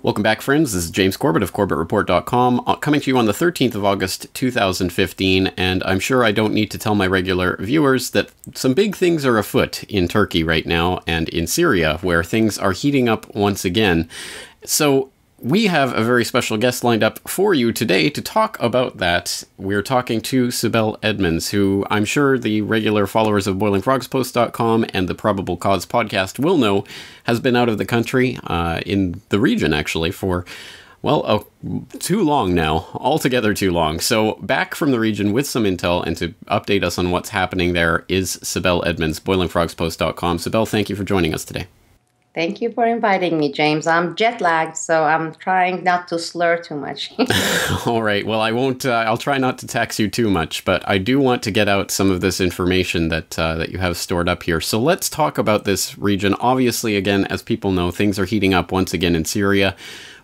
Welcome back, friends. This is James Corbett of CorbettReport.com, uh, coming to you on the 13th of August, 2015. And I'm sure I don't need to tell my regular viewers that some big things are afoot in Turkey right now and in Syria, where things are heating up once again. So, we have a very special guest lined up for you today to talk about that. We're talking to Sibel Edmonds, who I'm sure the regular followers of BoilingFrogsPost.com and the Probable Cause podcast will know has been out of the country, uh, in the region actually, for, well, too long now, altogether too long. So, back from the region with some intel and to update us on what's happening there is Sibel Edmonds, BoilingFrogsPost.com. Sibel, thank you for joining us today. Thank you for inviting me, James. I'm jet lagged, so I'm trying not to slur too much. All right. Well, I won't. Uh, I'll try not to tax you too much, but I do want to get out some of this information that uh, that you have stored up here. So let's talk about this region. Obviously, again, as people know, things are heating up once again in Syria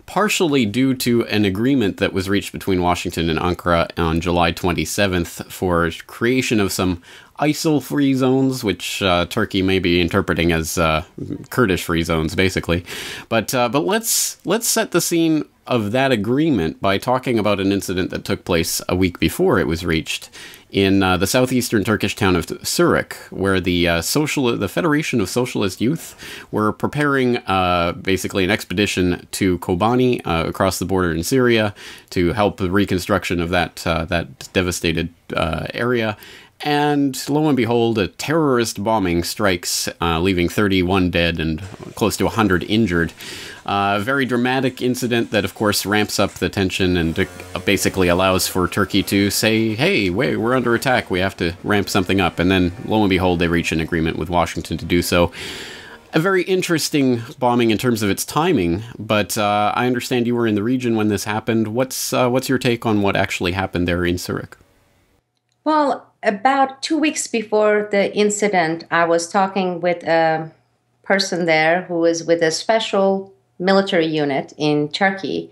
partially due to an agreement that was reached between Washington and Ankara on July 27th for creation of some ISIL free zones, which uh, Turkey may be interpreting as uh, Kurdish free zones, basically. But uh, but let's let's set the scene of that agreement by talking about an incident that took place a week before it was reached in uh, the southeastern Turkish town of Suruc, where the uh, social the Federation of Socialist Youth were preparing uh, basically an expedition to Kobani uh, across the border in Syria to help the reconstruction of that uh, that devastated uh, area and lo and behold, a terrorist bombing strikes, leaving 31 dead and close to 100 injured. A uh, very dramatic incident that, of course, ramps up the tension and uh, basically allows for Turkey to say, hey, wait, we're under attack. We have to ramp something up. And then, lo and behold, they reach an agreement with Washington to do so. A very interesting bombing in terms of its timing, but uh, I understand you were in the region when this happened. What's uh, what's your take on what actually happened there in Suruc? Well, about two weeks before the incident, I was talking with a person there who was with a special military unit in Turkey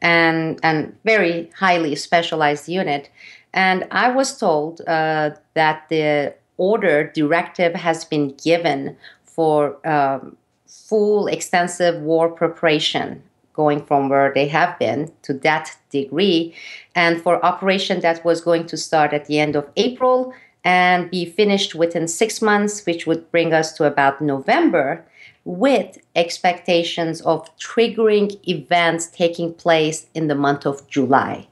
and and very highly specialized unit. And I was told uh, that the order directive has been given for um, full extensive war preparation going from where they have been to that degree, and for operation that was going to start at the end of April and be finished within six months, which would bring us to about November, with expectations of triggering events taking place in the month of July.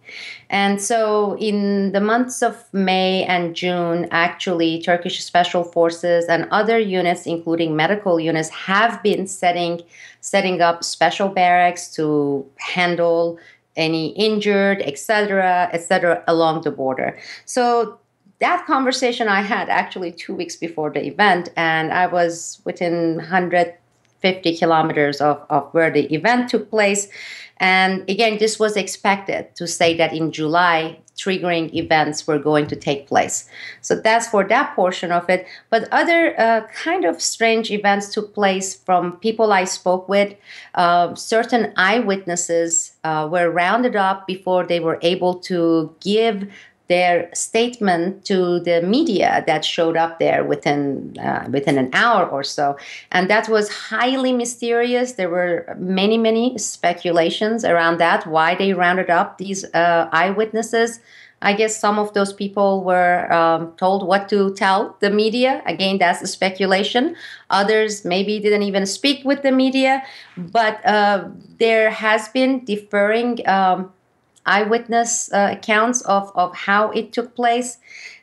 And so, in the months of May and June, actually, Turkish special forces and other units, including medical units, have been setting setting up special barracks to handle any injured, etc., etc., along the border. So that conversation I had actually two weeks before the event, and I was within 150 kilometers of, of where the event took place. And again, this was expected to say that in July, triggering events were going to take place. So that's for that portion of it. But other uh, kind of strange events took place from people I spoke with. Uh, certain eyewitnesses uh, were rounded up before they were able to give their statement to the media that showed up there within uh, within an hour or so, and that was highly mysterious. There were many many speculations around that why they rounded up these uh, eyewitnesses. I guess some of those people were um, told what to tell the media. Again, that's a speculation. Others maybe didn't even speak with the media, but uh, there has been differing. Um, eyewitness uh, accounts of, of how it took place.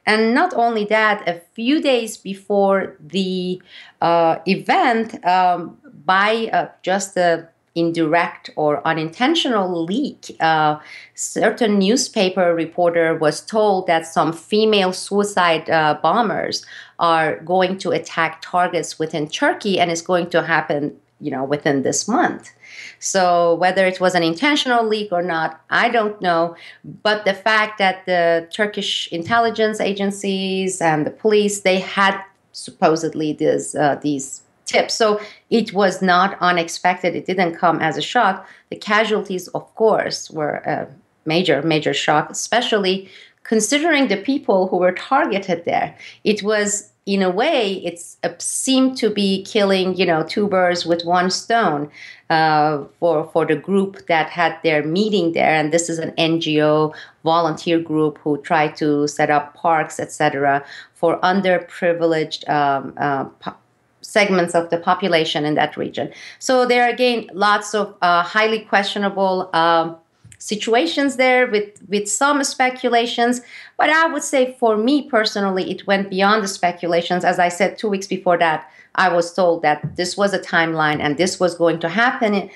And not only that, a few days before the uh, event, um, by uh, just a indirect or unintentional leak, uh, certain newspaper reporter was told that some female suicide uh, bombers are going to attack targets within Turkey, and it's going to happen, you know, within this month. So whether it was an intentional leak or not, I don't know. But the fact that the Turkish intelligence agencies and the police they had supposedly these uh, these tips, so it was not unexpected. It didn't come as a shock. The casualties, of course, were a major major shock, especially considering the people who were targeted there, it was in a way it uh, seemed to be killing you know two birds with one stone uh, for for the group that had their meeting there. And this is an ngo volunteer group who tried to set up parks etc for underprivileged um, uh, po- segments of the population in that region. So there are again lots of uh, highly questionable um, situations there with with some speculations but i would say for me personally it went beyond the speculations as i said 2 weeks before that i was told that this was a timeline and this was going to happen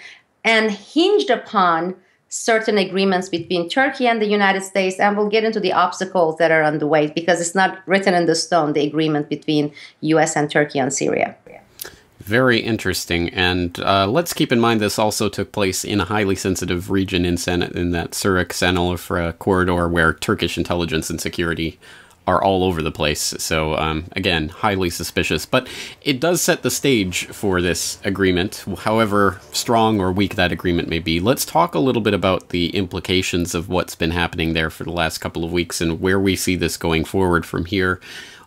and hinged upon certain agreements between Turkey and the United States, and we'll get into the obstacles that are on the way because it's not written in the stone, the agreement between US and Turkey on Syria. Very interesting. And uh, let's keep in mind this also took place in a highly sensitive region in, San- in that Suruc Sanliurfa corridor where Turkish intelligence and security are all over the place. So, um, again, highly suspicious. But it does set the stage for this agreement, however strong or weak that agreement may be. Let's talk a little bit about the implications of what's been happening there for the last couple of weeks and where we see this going forward from here.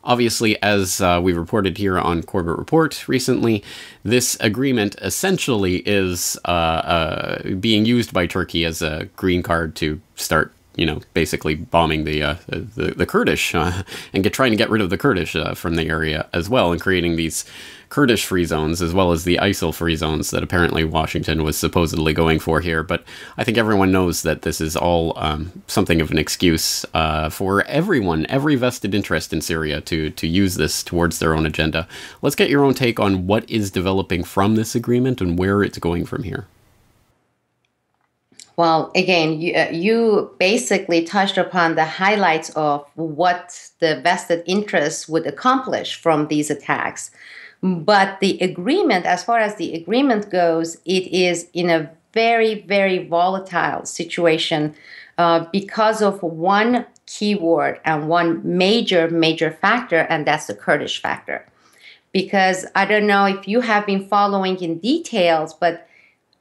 Obviously, as uh, we reported here on Corbett Report recently, this agreement essentially is uh, uh, being used by Turkey as a green card to start you know, basically bombing the uh, the, the, Kurdish uh, and get trying to get rid of the Kurdish uh, from the area as well, and creating these Kurdish free zones as well as the ISIL free zones that apparently Washington was supposedly going for here. But I think everyone knows that this is all um, something of an excuse uh, for everyone, every vested interest in Syria to to use this towards their own agenda. Let's get your own take on what is developing from this agreement and where it's going from here. Well, again, you, uh, you basically touched upon the highlights of what the vested interests would accomplish from these attacks. But the agreement, as far as the agreement goes, it is in a very, very volatile situation uh, because of one keyword and one major, major factor, and that's the Kurdish factor. Because I don't know if you have been following in details, but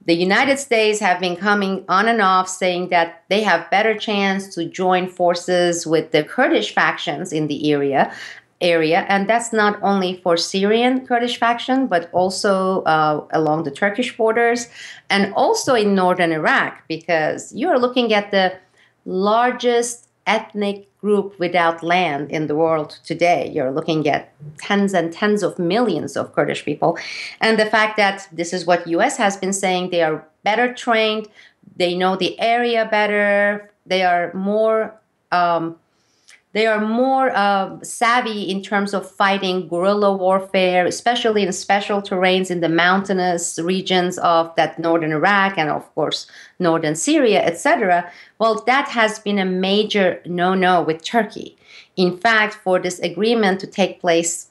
the United States have been coming on and off saying that they have better chance to join forces with the Kurdish factions in the area area. And that's not only for Syrian Kurdish faction but also uh, along the Turkish borders and also in northern Iraq because you're looking at the largest ethnic group without land in the world today. You're looking at tens and tens of millions of Kurdish people. And the fact that this is what US has been saying, they are better trained, they know the area better, they are more um, they are more uh, savvy in terms of fighting guerrilla warfare, especially in special terrains in the mountainous regions of that northern Iraq and, of course, northern Syria, etc. Well, that has been a major no-no with Turkey. In fact, for this agreement to take place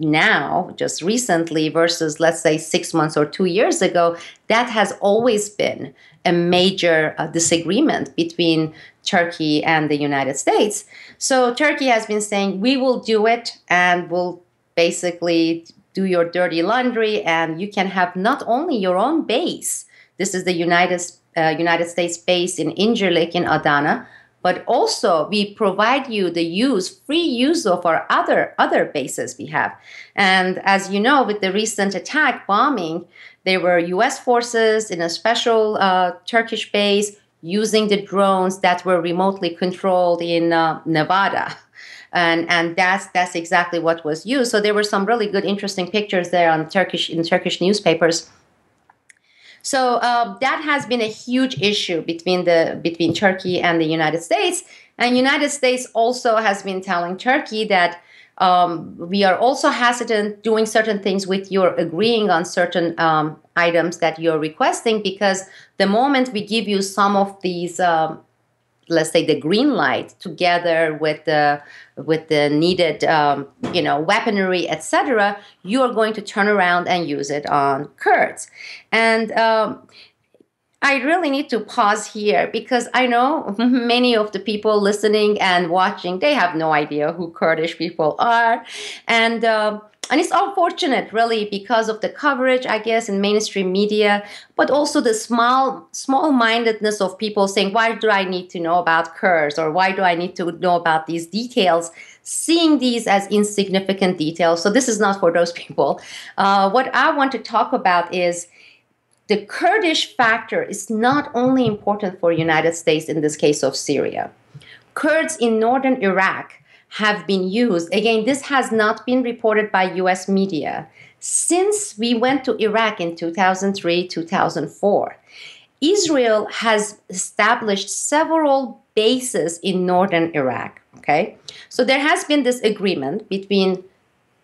now, just recently, versus let's say six months or two years ago, that has always been a major uh, disagreement between Turkey and the United States. So Turkey has been saying, we will do it and we'll basically do your dirty laundry and you can have not only your own base, this is the United, uh, United States base in Incirlik in Adana, but also we provide you the use free use of our other other bases we have and as you know with the recent attack bombing there were us forces in a special uh, turkish base using the drones that were remotely controlled in uh, Nevada. And, and that's that's exactly what was used. So there were some really good, interesting pictures there on Turkish in Turkish newspapers. So uh, that has been a huge issue between the between Turkey and the United States. And United States also has been telling Turkey that um, we are also hesitant doing certain things with your agreeing on certain um, items that you're requesting because the moment we give you some of these um, let's say the green light together with the with the needed um, you know weaponry etc you are going to turn around and use it on kurds and um, I really need to pause here because I know many of the people listening and watching, they have no idea who Kurdish people are. And uh, and it's unfortunate really because of the coverage i guess in mainstream media but also the small small mindedness of people saying why do i need to know about kurds or why do i need to know about these details? Seeing these as insignificant details. So this is not for those people. Uh, what i want to talk about is the kurdish factor is not only important for united states in this case of syria. Kurds in northern iraq have been used. Again, this has not been reported by US media since we went to Iraq in 2003 2004. Israel has established several bases in northern Iraq. Okay, so there has been this agreement between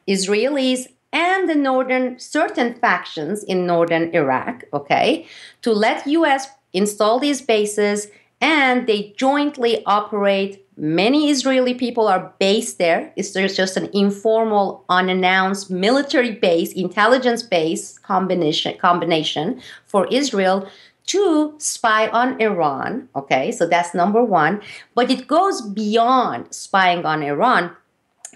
Israelis and the northern certain factions in northern Iraq. Okay, to let U.S. install these bases and they jointly operate Many Israeli people are based there. It's just an informal, unannounced military base, intelligence base combination combination for Israel to spy on Iran. Okay, so that's number one. But it goes beyond spying on Iran.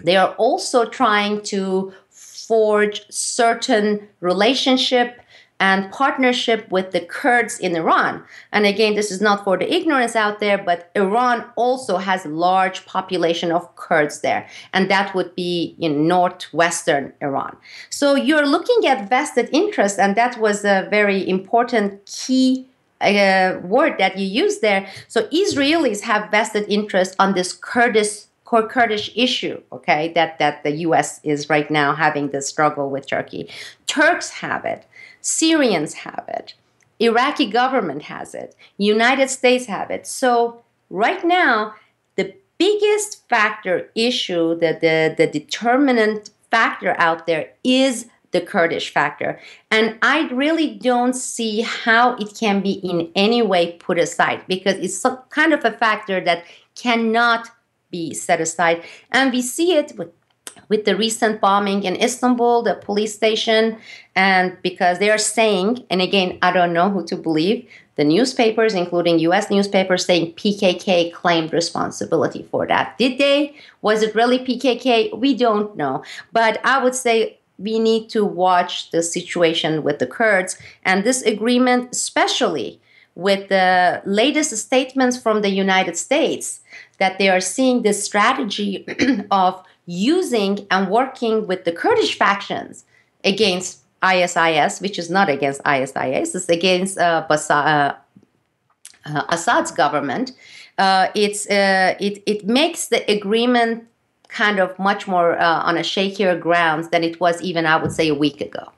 They are also trying to forge certain relationship and partnership with the Kurds in Iran. And again, this is not for the ignorance out there, but Iran also has a large population of Kurds there, and that would be in northwestern Iran. So you're looking at vested interest, and that was a very important key uh, word that you used there. So Israelis have vested interest on this Kurdish core Kurdish issue, okay, that, that the US is right now having this struggle with Turkey. Turks have it. Syrians have it. Iraqi government has it. United States have it. So right now, the biggest factor issue, the, the, the determinant factor out there is the Kurdish factor. And I really don't see how it can be in any way put aside because it's some kind of a factor that cannot be set aside. And we see it with with the recent bombing in Istanbul, the police station, and because they are saying, and again, I don't know who to believe, the newspapers, including US newspapers, saying PKK claimed responsibility for that. Did they? Was it really PKK? We don't know. But I would say we need to watch the situation with the Kurds and this agreement, especially with the latest statements from the United States that they are seeing this strategy of using and working with the Kurdish factions against ISIS, which is not against ISIS, it's against uh, Basa, uh, uh, Assad's government. Uh, it's uh, it it makes the agreement kind of much more uh, on a shakier grounds than it was even I would say a week ago.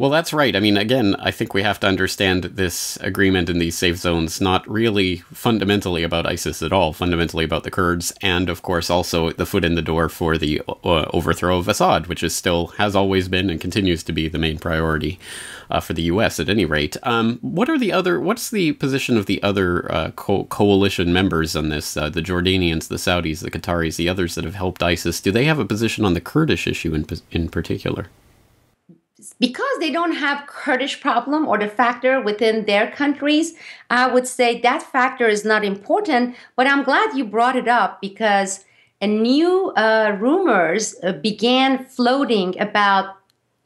Well, that's right. I mean, again, I think we have to understand this agreement in these safe zones not really fundamentally about ISIS at all, fundamentally about the Kurds, and of course also the foot in the door for the uh, overthrow of Assad, which is still has always been and continues to be the main priority uh, for the U.S. at any rate. Um, what are the other? What's the position of the other uh, co- coalition members on this? Uh, the Jordanians, the Saudis, the Qataris, the others that have helped ISIS. Do they have a position on the Kurdish issue in in particular? Because they don't have Kurdish problem or the factor within their countries, I would say that factor is not important. But I'm glad you brought it up because a new uh, rumors uh, began floating about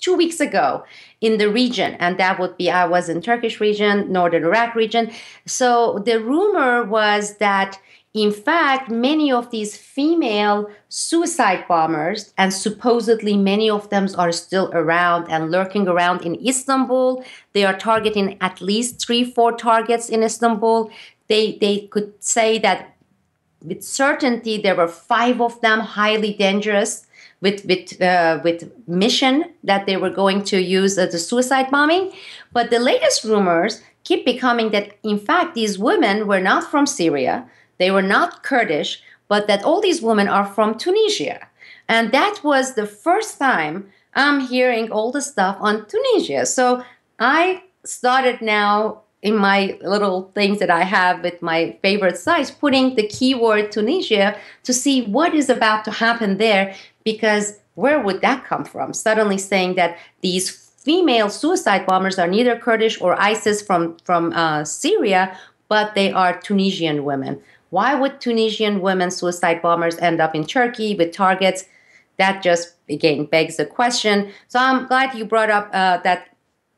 two weeks ago in the region, and that would be I was in Turkish region, northern Iraq region. So the rumor was that in fact, many of these female suicide bombers, and supposedly many of them are still around and lurking around in Istanbul. They are targeting at least three, four targets in Istanbul. They, they could say that with certainty there were five of them highly dangerous with with uh, with mission that they were going to use as a suicide bombing. But the latest rumors keep becoming that in fact these women were not from Syria they were not Kurdish, but that all these women are from Tunisia. And that was the first time I'm hearing all the stuff on Tunisia. So I started now in my little things that I have with my favorite sites, putting the keyword Tunisia to see what is about to happen there because where would that come from? Suddenly saying that these female suicide bombers are neither Kurdish or ISIS from from uh, Syria, but they are Tunisian women. Why would Tunisian women suicide bombers end up in Turkey with targets? That just again begs the question. So I'm glad you brought up uh, that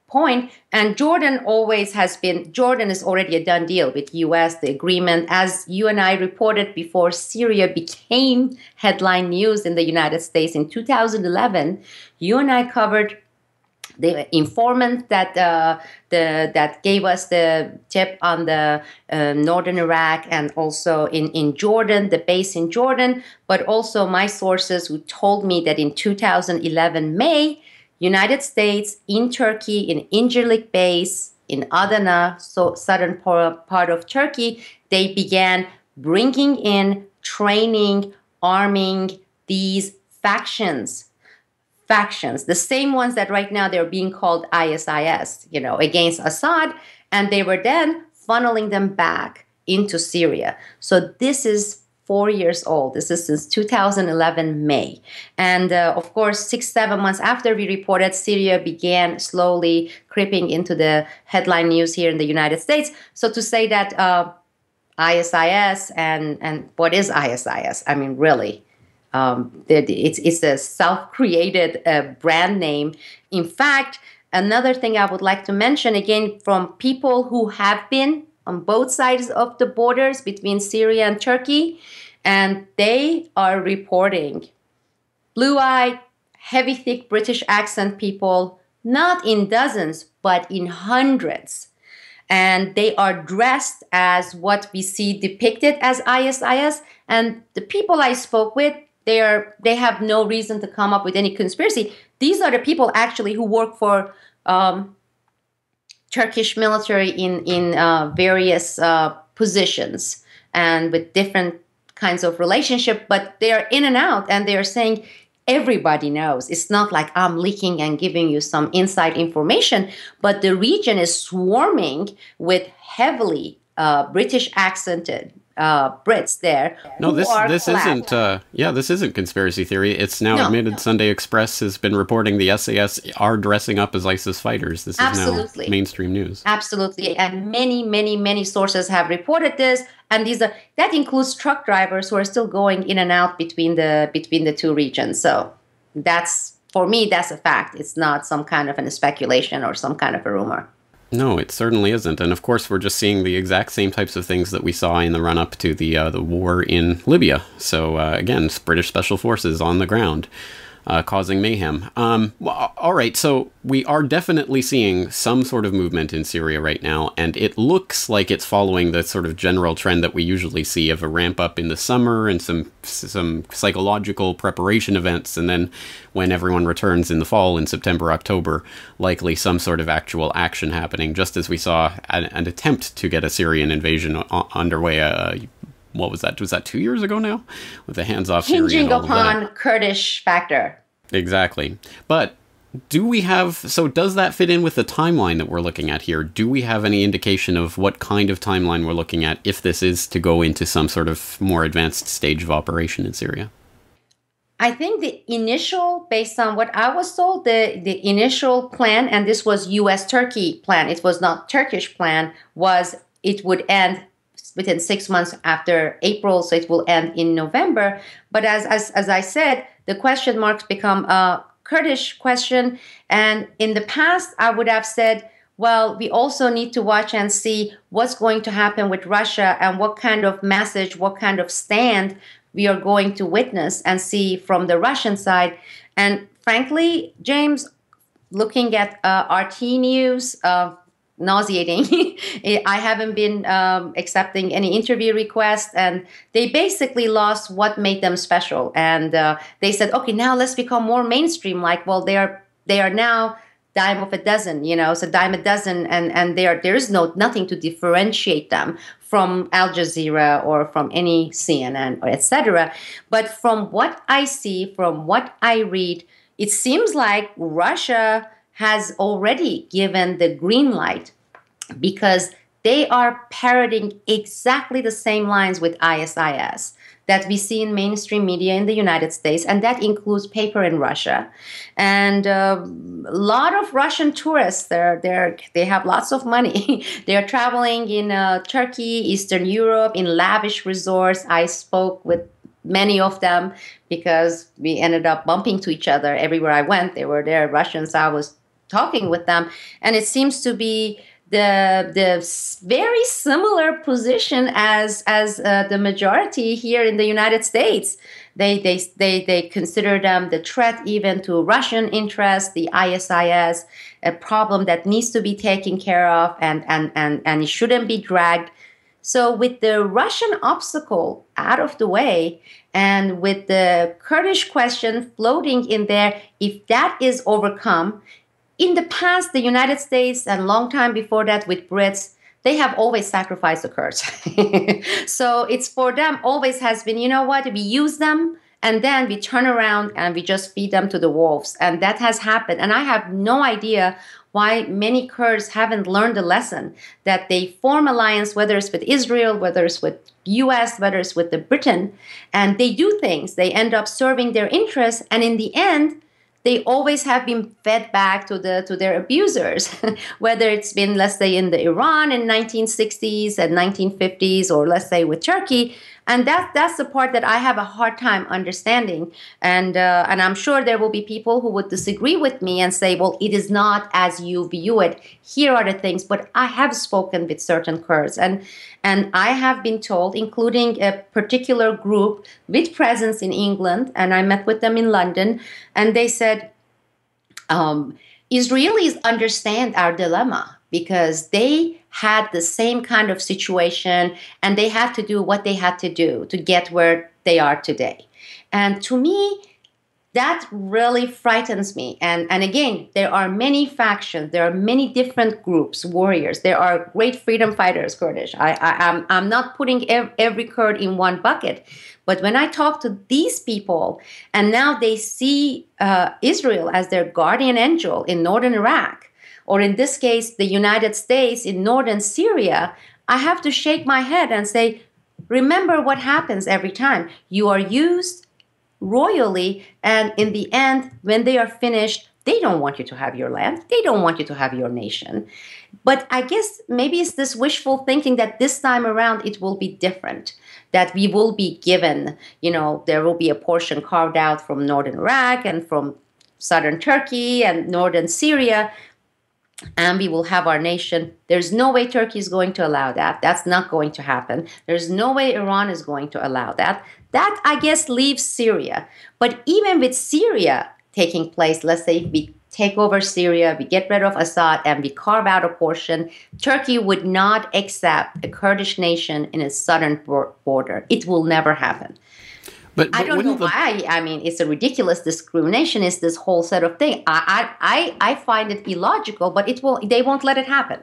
point. And Jordan always has been, Jordan is already a done deal with US, the agreement. As you and I reported before Syria became headline news in the United States in 2011, you and I covered the informant that uh, the that gave us the tip on the uh, northern Iraq and also in in Jordan, the base in Jordan, but also my sources who told me that in 2011 May United States, in Turkey, in Incirlik base, in Adana, so southern part of Turkey, they began bringing in, training, arming these factions. Factions, the same ones that right now they're being called ISIS, you know, against Assad, and they were then funneling them back into Syria. So this is four years old. This is since 2011 May. And uh, of course, six, seven months after we reported, Syria began slowly creeping into the headline news here in the United States. So to say that uh, ISIS and, and what is ISIS? I mean, really, um, it's, it's a self created uh, brand name. In fact, another thing I would like to mention again from people who have been on both sides of the borders between Syria and Turkey, and they are reporting blue eyed, heavy, thick British accent people, not in dozens, but in hundreds. And they are dressed as what we see depicted as ISIS. And the people I spoke with, they are they have no reason to come up with any conspiracy. These are the people actually who work for um, Turkish military in in uh, various uh, positions and with different kinds of relationship, but they are in and out, and they are saying everybody knows. It's not like I'm leaking and giving you some inside information, but the region is swarming with heavily uh, British accented uh, Brits there. No, this this isn't. Uh, yeah, this isn't conspiracy theory. It's now no, admitted. No. Sunday Express has been reporting the SAS are dressing up as ISIS fighters. This is Absolutely. now mainstream news. Absolutely, and many, many, many sources have reported this. And these are that includes truck drivers who are still going in and out between the between the two regions. So that's for me, that's a fact. It's not some kind of a speculation or some kind of a rumor. No, it certainly isn't. And of course, we're just seeing the exact same types of things that we saw in the run up to the uh, the war in Libya. So uh, again, British special forces on the ground uh, causing mayhem. Um, well, all right, so we are definitely seeing some sort of movement in Syria right now, and it looks like it's following the sort of general trend that we usually see of a ramp up in the summer and some some psychological preparation events, and then when everyone returns in the fall in September, October, likely some sort of actual action happening. Just as we saw an, an attempt to get a Syrian invasion underway uh, what was that? Was that two years ago now? With the hands off hinging upon Kurdish factor. Exactly, but do we have so does that fit in with the timeline that we're looking at here do we have any indication of what kind of timeline we're looking at if this is to go into some sort of more advanced stage of operation in syria i think the initial based on what i was told the, the initial plan and this was us turkey plan it was not turkish plan was it would end within six months after April, so it will end in November. But as as, as I said, the question marks become a Kurdish question, and in the past, I would have said. Well, we also need to watch and see what's going to happen with Russia and what kind of message, what kind of stand we are going to witness and see from the Russian side. And frankly, James, looking at uh, RT News, uh, nauseating. I haven't been um, accepting any interview requests, and they basically lost what made them special. And uh, they said, okay, now let's become more mainstream. Like, well, they are they are now dime of a dozen, you know, so dime a dozen, and and there there is no nothing to differentiate them from Al Jazeera or from any CNN or etc. But from what I see, from what I read, it seems like Russia has already given the green light because they are parroting exactly the same lines with ISIS. that we see in mainstream media in the United States, and that includes paper in Russia. And uh, a lot of Russian tourists, they're, they're, they have lots of money. they're traveling in uh, Turkey, Eastern Europe, in lavish resorts. I spoke with many of them because we ended up bumping to each other everywhere I went. They were there, Russians. I was talking with them, and it seems to be the the very similar position as as uh, the majority here in the United States. They they they they consider them the threat even to Russian interests, the ISIS, a problem that needs to be taken care of, and and and and it shouldn't be dragged. So with the Russian obstacle out of the way, and with the Kurdish question floating in there, if that is overcome, in the past, the United States and long time before that with Brits, they have always sacrificed the Kurds. so it's for them always has been, you know what, we use them and then we turn around and we just feed them to the wolves. And that has happened. And I have no idea why many Kurds haven't learned the lesson that they form alliance, whether it's with Israel, whether it's with US, whether it's with the Britain, and they do things. They end up serving their interests. And in the end, they always have been fed back to the to their abusers whether it's been let's say in the iran in 1960s and 1950s or let's say with turkey and that that's the part that I have a hard time understanding. And uh, and I'm sure there will be people who would disagree with me and say, well, it is not as you view it. Here are the things. But I have spoken with certain Kurds, and and I have been told, including a particular group with presence in England, and I met with them in London, and they said. Um, Israelis understand our dilemma because they had the same kind of situation and they had to do what they had to do to get where they are today. And to me, that really frightens me. And, and again, there are many factions, there are many different groups, warriors. There are great freedom fighters, Kurdish. I, I, am I'm, I'm not putting every Kurd in one bucket. But when I talk to these people, and now they see uh, Israel as their guardian angel in northern Iraq, or in this case, the United States in northern Syria, I have to shake my head and say, remember what happens every time. You are used royally, and in the end, when they are finished, they don't want you to have your land. They don't want you to have your nation. But I guess maybe it's this wishful thinking that this time around it will be different. That we will be given, you know, there will be a portion carved out from northern Iraq and from southern Turkey and northern Syria and we will have our nation. There's no way Turkey is going to allow that. That's not going to happen. There's no way Iran is going to allow that. That, I guess, leaves Syria. But even with Syria taking place, let's say we take over Syria, we get rid of Assad, and we carve out a portion, Turkey would not accept a Kurdish nation in its southern border. It will never happen. But, but I don't know the... why. I mean, it's a ridiculous discrimination. Is this whole set of thing? I, I I find it illogical, but it will. They won't let it happen.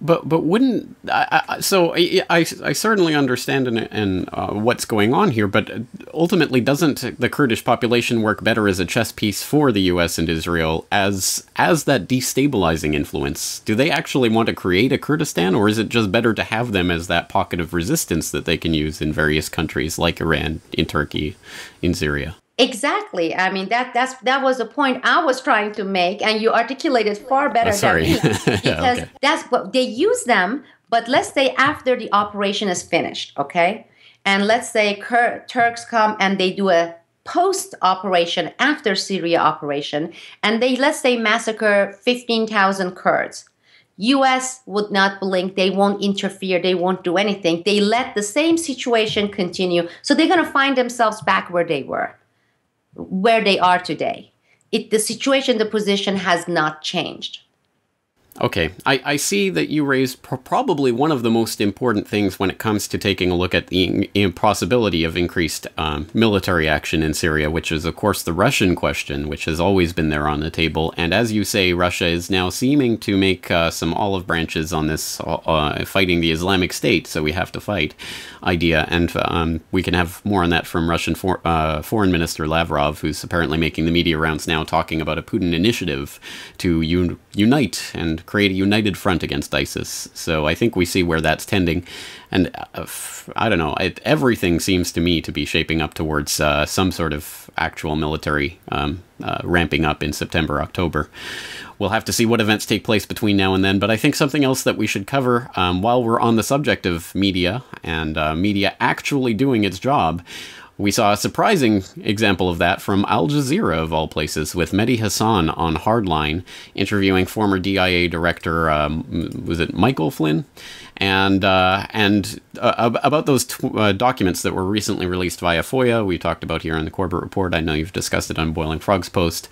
But but wouldn't I, I, so I, I, I certainly understand and and uh, what's going on here, but ultimately doesn't the Kurdish population work better as a chess piece for the U.S. and Israel as as that destabilizing influence? Do they actually want to create a Kurdistan, or is it just better to have them as that pocket of resistance that they can use in various countries like Iran, in Turkey, in Syria? Exactly. I mean that that's that was the point I was trying to make, and you articulated far better oh, sorry. than me because okay. that's what they use them. But let's say after the operation is finished, okay, and let's say Kur- Turks come and they do a post operation after Syria operation, and they let's say massacre fifteen thousand Kurds. US would not blink, they won't interfere, they won't do anything. They let the same situation continue. So they're going to find themselves back where they were where they are today. It, the situation, the position has not changed. Okay, I, I see that you raised pr- probably one of the most important things when it comes to taking a look at the impossibility of increased um, military action in Syria, which is, of course, the Russian question, which has always been there on the table. And as you say, Russia is now seeming to make uh, some olive branches on this uh, uh fighting the Islamic State, so we have to fight idea. And um, we can have more on that from Russian for, uh, Foreign Minister Lavrov, who's apparently making the media rounds now talking about a Putin initiative to un- unite and create a united front against ISIS. So I think we see where that's tending. And uh, I don't know, it, everything seems to me to be shaping up towards uh, some sort of actual military um, uh, ramping up in September, October. We'll have to see what events take place between now and then, but I think something else that we should cover um, while we're on the subject of media and uh, media actually doing its job we saw a surprising example of that from Al Jazeera, of all places, with Mehdi Hasan on Hardline interviewing former DIA director, um, was it Michael Flynn? And uh, and uh, about those uh, documents that were recently released via FOIA, we talked about here in the Corbett Report. I know you've discussed it on Boiling Frogs Post,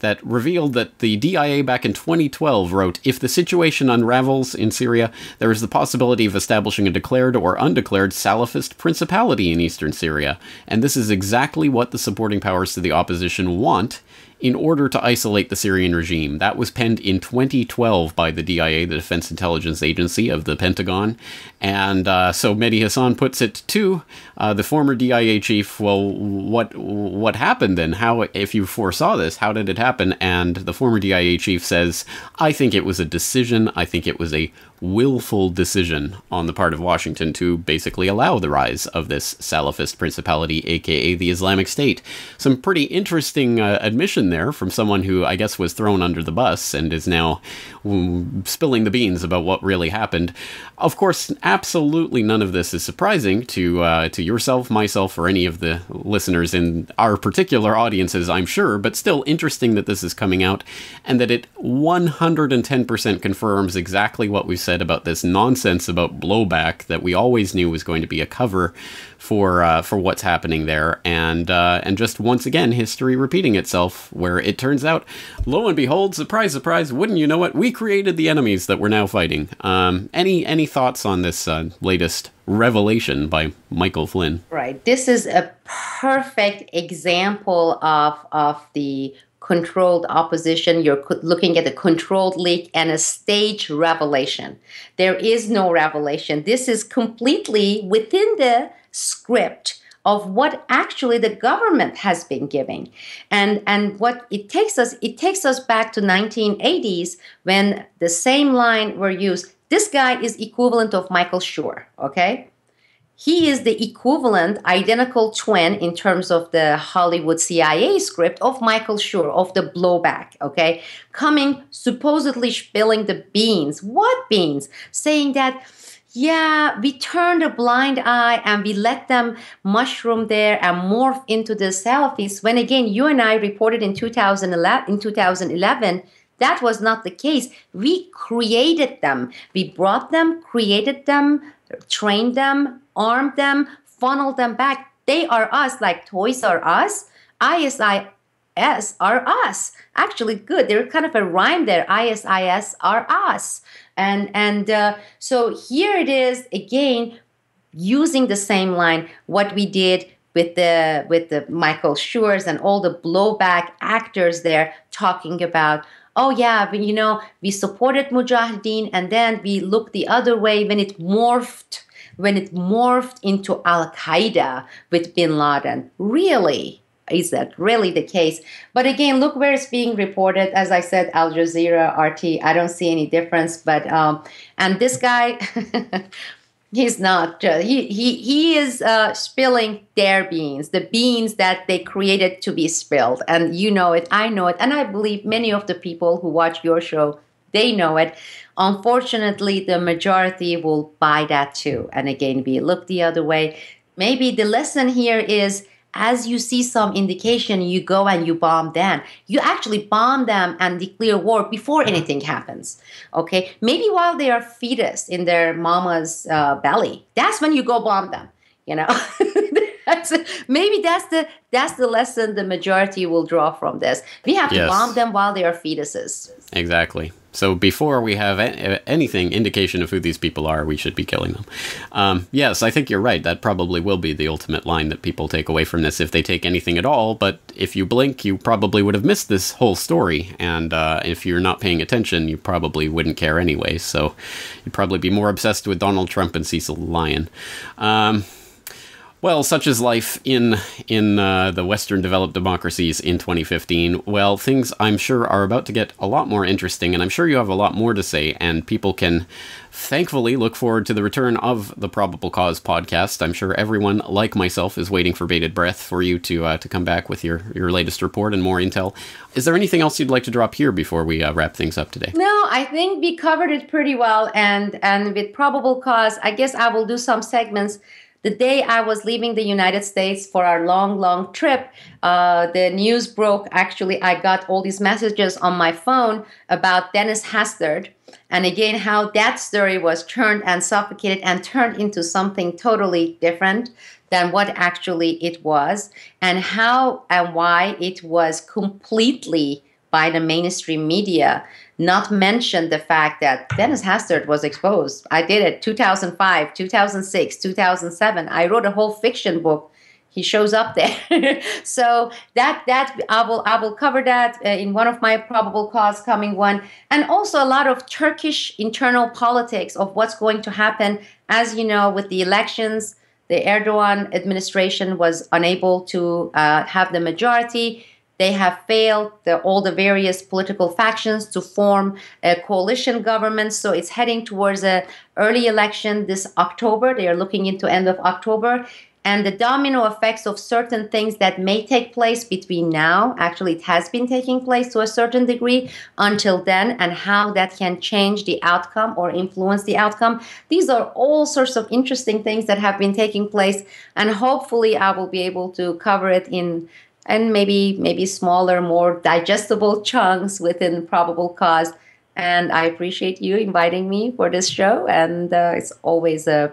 that revealed that the DIA back in 2012 wrote, "If the situation unravels in Syria, there is the possibility of establishing a declared or undeclared Salafist principality in eastern Syria, and this is exactly what the supporting powers to the opposition want." In order to isolate the Syrian regime. That was penned in 2012 by the DIA, the Defense Intelligence Agency of the Pentagon. And uh, so Mehdi Hasan puts it to uh, the former DIA chief, well, what what happened then? How, if you foresaw this, how did it happen? And the former DIA chief says, I think it was a decision. I think it was a willful decision on the part of Washington to basically allow the rise of this Salafist principality, aka the Islamic State. Some pretty interesting uh, admission there from someone who I guess was thrown under the bus and is now mm, spilling the beans about what really happened. Of course, absolutely none of this is surprising to uh, to yourself, myself, or any of the listeners in our particular audiences, I'm sure, but still interesting that this is coming out and that it 110% confirms exactly what we've said about this nonsense about blowback that we always knew was going to be a cover for uh, for what's happening there, and uh, and just once again history repeating itself, where it turns out, lo and behold, surprise, surprise, wouldn't you know it, we created the enemies that we're now fighting. Um, any any thoughts on this uh, latest revelation by Michael Flynn? Right, this is a perfect example of of the controlled opposition. You're looking at a controlled leak and a stage revelation. There is no revelation. This is completely within the script of what actually the government has been giving and and what it takes us it takes us back to 1980s when the same line were used this guy is equivalent of Michael Scheuer okay he is the equivalent identical twin in terms of the hollywood cia script of Michael Scheuer of the blowback okay coming supposedly spilling the beans what beans saying that yeah, we turned a blind eye and we let them mushroom there and morph into the Salafis. When again, you and I reported in 2011, in 2011 that was not the case. We created them. We brought them, created them, trained them, armed them, funneled them back. They are us, like Toys are Us. ISIS are us. Actually, good. They're kind of a rhyme there. ISIS are us and and uh, so here it is again using the same line what we did with the with the Michael Scheuers and all the blowback actors there talking about oh yeah you know we supported mujahideen and then we looked the other way when it morphed when it morphed into al-qaeda with bin laden really is that really the case? But again, look where it's being reported. As I said, Al Jazeera, RT. I don't see any difference. But um, and this guy, he's not. Uh, he he he is uh, spilling their beans, the beans that they created to be spilled. And you know it. I know it. And I believe many of the people who watch your show they know it. Unfortunately, the majority will buy that too. And again, we look the other way. Maybe the lesson here is as you see some indication, you go and you bomb them. You actually bomb them and declare war before anything happens. Okay, maybe while they are fetus in their mama's uh, belly, that's when you go bomb them. You know, that's, maybe that's the that's the lesson the majority will draw from this. We have yes. to bomb them while they are fetuses. Exactly. So before we have anything indication of who these people are, we should be killing them. Um, yes, I think you're right. That probably will be the ultimate line that people take away from this, if they take anything at all. But if you blink, you probably would have missed this whole story. And uh, if you're not paying attention, you probably wouldn't care anyway. So you'd probably be more obsessed with Donald Trump and Cecil lion. Um, Well, such is life in in uh, the Western developed democracies in 2015. Well, things I'm sure are about to get a lot more interesting, and I'm sure you have a lot more to say, and people can thankfully look forward to the return of the Probable Cause podcast. I'm sure everyone, like myself, is waiting for bated breath for you to uh, to come back with your your latest report and more intel. Is there anything else you'd like to drop here before we uh, wrap things up today? No, I think we covered it pretty well, and and with Probable Cause, I guess I will do some segments the day I was leaving the United States for our long, long trip, uh, the news broke. Actually, I got all these messages on my phone about Dennis Hastert. And again, how that story was turned and suffocated and turned into something totally different than what actually it was, and how and why it was completely by the mainstream media not mention the fact that Dennis Hastert was exposed. I did it 2005, 2006, 2007. I wrote a whole fiction book. He shows up there. so that that I will I will cover that uh, in one of my probable cause coming one and also a lot of Turkish internal politics of what's going to happen as you know with the elections the Erdogan administration was unable to uh, have the majority they have failed the, all the various political factions to form a coalition government. So it's heading towards a early election this October. They are looking into end of October. And the domino effects of certain things that may take place between now, actually, it has been taking place to a certain degree until then, and how that can change the outcome or influence the outcome. These are all sorts of interesting things that have been taking place, and hopefully, I will be able to cover it in and maybe maybe smaller, more digestible chunks within probable cause. And I appreciate you inviting me for this show, and uh, it's always a,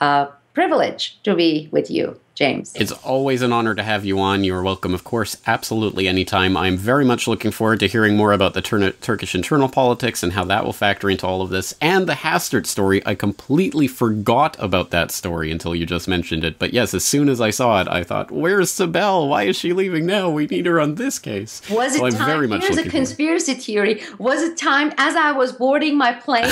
a privilege to be with you. James. It's always an honor to have you on. You are welcome, of course, absolutely anytime. I'm very much looking forward to hearing more about the Tur- Turkish internal politics and how that will factor into all of this. And the Hastert story, I completely forgot about that story until you just mentioned it. But yes, as soon as I saw it, I thought, where's Sibel? Why is she leaving now? We need her on this case. Was it so time? Very much Here's a conspiracy theory. Was it time as I was boarding my plane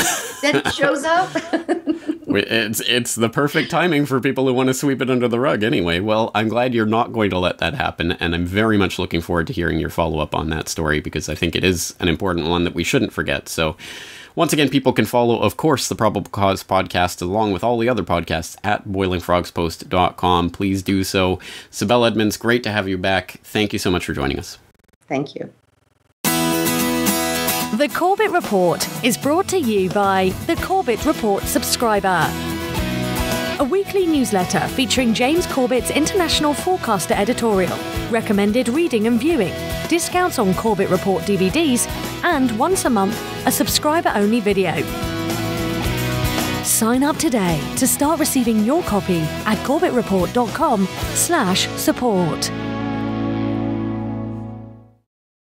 that it shows up? it's it's the perfect timing for people who want to sweep it under the rug anyway. Well, I'm glad you're not going to let that happen, and I'm very much looking forward to hearing your follow up on that story because I think it is an important one that we shouldn't forget. So. Once again, people can follow, of course, the Probable Cause podcast along with all the other podcasts at boilingfrogspost.com. Please do so. Sibel Edmonds, great to have you back. Thank you so much for joining us. Thank you. The Corbett Report is brought to you by the Corbett Report subscriber. A weekly newsletter featuring James Corbett's international forecaster editorial, recommended reading and viewing, discounts on Corbett Report DVDs, and once a month, a subscriber only video. Sign up today to start receiving your copy at corbettreport.com slash support.